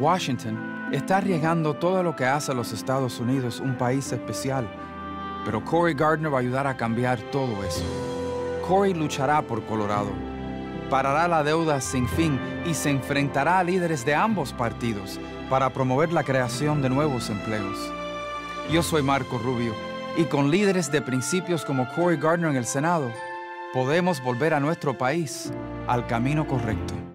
Washington está arriesgando todo lo que hace a los Estados Unidos un país especial, pero Cory Gardner va a ayudar a cambiar todo eso. Cory luchará por Colorado, parará la deuda sin fin y se enfrentará a líderes de ambos partidos para promover la creación de nuevos empleos. Yo soy Marco Rubio y con líderes de principios como Cory Gardner en el Senado, podemos volver a nuestro país al camino correcto.